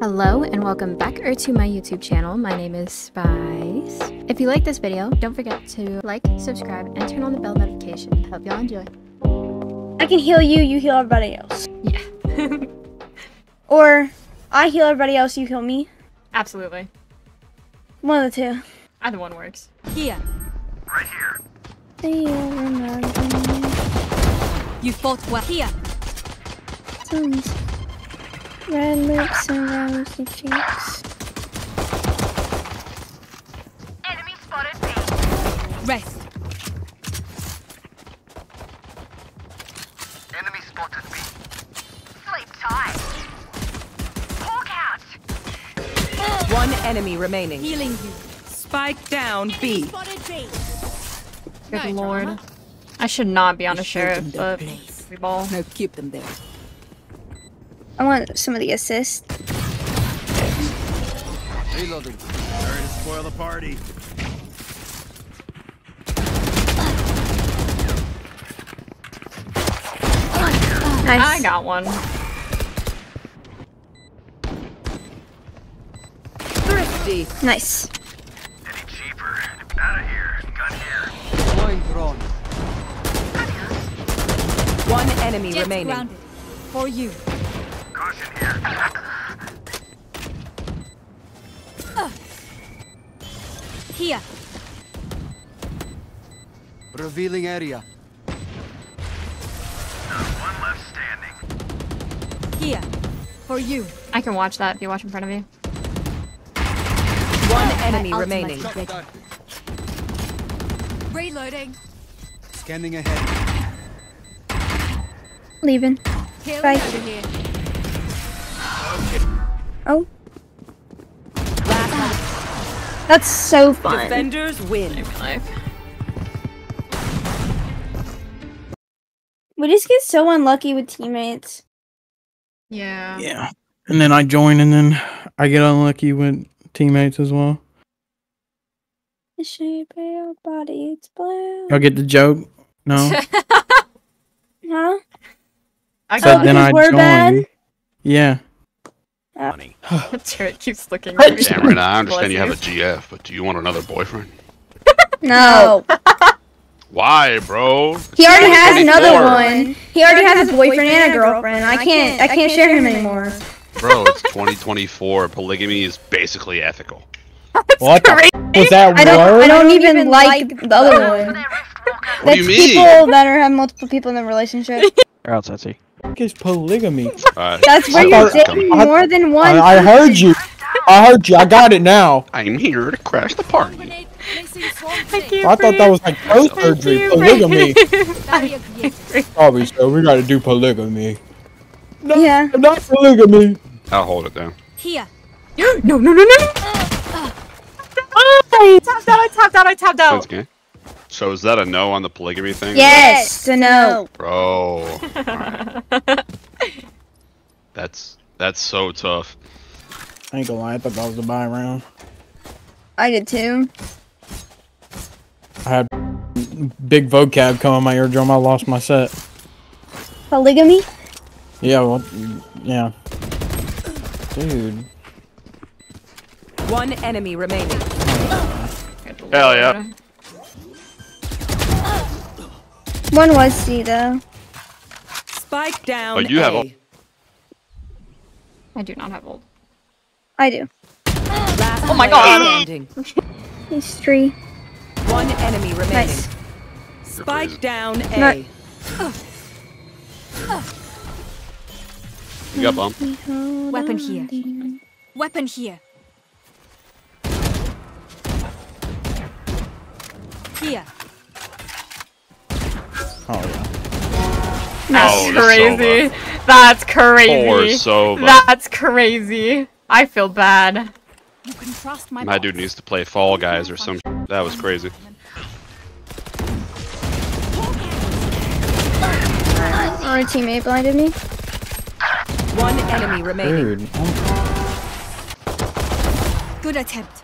Hello and welcome back or to my YouTube channel. My name is Spice. If you like this video, don't forget to like, subscribe, and turn on the bell notification. I hope y'all enjoy. I can heal you, you heal everybody else. Yeah. Or I heal everybody else, you heal me. Absolutely. One of the two. Either one works. Here. They all remember You fought well. Here. Tons. Red lips and rosy cheeks. Rest. Enemy spotted B. Sleep tight. Hawk out. One enemy remaining. Healing you. Spike down B. Spotted B. Good No lord. drama. I should not be on a You sheriff, but we ball. No, keep them there. I want some of the assists. Reloading. Sorry to spoil the party. Nice. I got one. Thrifty. Nice. Any cheaper. Out of here. Gun here. One enemy Jets remaining. grounded. For you. Caution here. Here. Revealing area. One left standing. Here. For you. I can watch that if you watch in front of you. One enemy remaining. Reloading. Scanning ahead. Leaving. Healing Bye. Over here. Oh. That's so fun. Defenders win. Life. We just get so unlucky with teammates. Yeah. Yeah. And then I join and then I get unlucky with teammates as well. The shape of your body, it's blue. Y'all get the joke? No? Huh? I So then I we're join. bad? Yeah. Money. Jared keeps looking. at Cameron, I understand you have a GF, but do you want another boyfriend? No. Why, bro? He already has another one. He already has a boyfriend and a girlfriend. I can't I can't share him anymore. Bro, it's 2024. Polygamy is basically ethical. What the f- was that I don't word? I don't even like the other one. What do you mean? people that are have multiple people in a relationship. What is polygamy? Alright, That's where I you're thought- dating I- more than one. I, I heard you. I heard you. I got it now. I'm here to crash the party. Dominate. Placing swarm. I thought that was like throat surgery. Polygamy. Barrier created. Probably so. We gotta do polygamy. No, Yeah. not polygamy. I'll hold it down. Here. no, no, no, no, no. I tapped out. I tapped out. I tapped That's out. okay. So is that a no on the polygamy thing? Yes, to know. Bro. Alright. That's that's so tough. I ain't gonna lie. I thought that was the buy round. I did too. I had big vocab come on my eardrum. I lost my set. Polygamy? Yeah. Well. Yeah. Dude. One enemy remaining. Good Hell yeah. One was C though. Spike down Oh, you have A. all- I do not have old. I do. Last Oh my player God. standing. He's three. One enemy remaining. Nice. Spike down A. No. You got bump. Weapon here. Weapon here. Here. Oh yeah. That's Oh, the crazy. Sova. That's Poor crazy. Sova. That's crazy. I feel bad. You can trust my My dude needs to play Fall Guys or some. sh- That was crazy. Our teammate blinded me. One enemy remaining. Dude. Good attempt.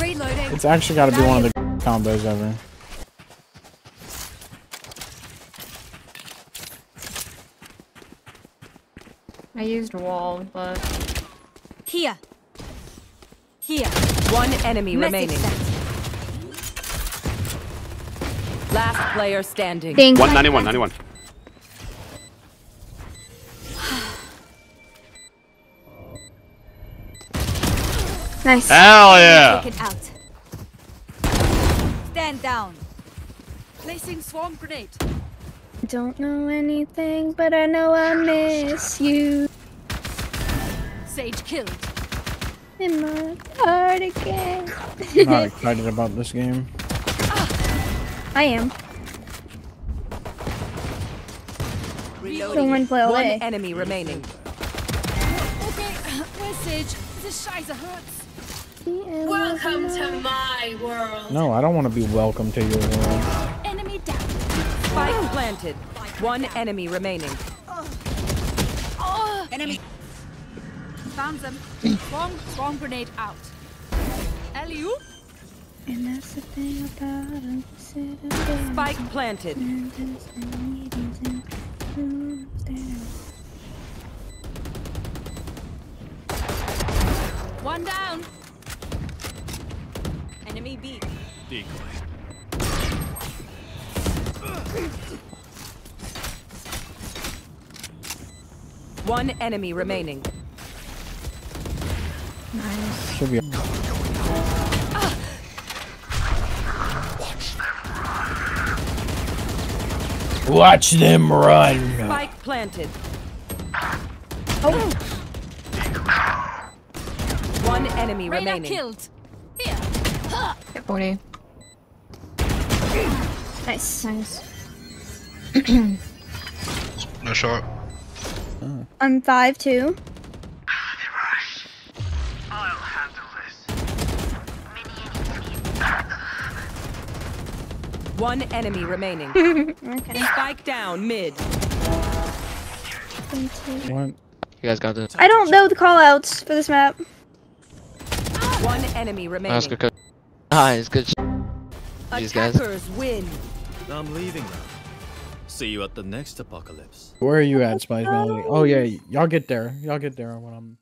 Reloading. It's actually got to be one of the combos ever. I used wall, but Here. Here. One enemy Message remaining. sent. Last player standing. Ding. 191, 91. Nice. Hell yeah! Take it out. Stand down. Placing swarm grenade. I don't know anything, but I know I miss you Sage killed. in my cardigan. I'm not excited about this game. I am. Someone play One enemy remaining. Okay, uh, where's Sage? This Scheiße hurts. Welcome to my world. No, I don't want to be welcome to your world. Enemy down. Spike planted. One enemy remaining. Oh, enemy. Found them. Swarm, swarm grenade out. Alley oop. And that's the thing about him. Spike planted. One down. Enemy B. One enemy remaining. Nice. Should be. Watch them run. Spike planted. Oh. One enemy Radar remaining. killed. Here. hit 40. Nice. Nice. No shot. I'm five two. I'll handle this. One enemy remaining. Okay. Spike down mid. What? You guys got this. I don't know the callouts for this map. One enemy remaining. That's good. coach. Nice, good. sh- These guys. Attackers win. I'm leaving now. See you at the next apocalypse. Where are you at, Spice Melody? Oh yeah, y'all get there. Y'all get there when I'm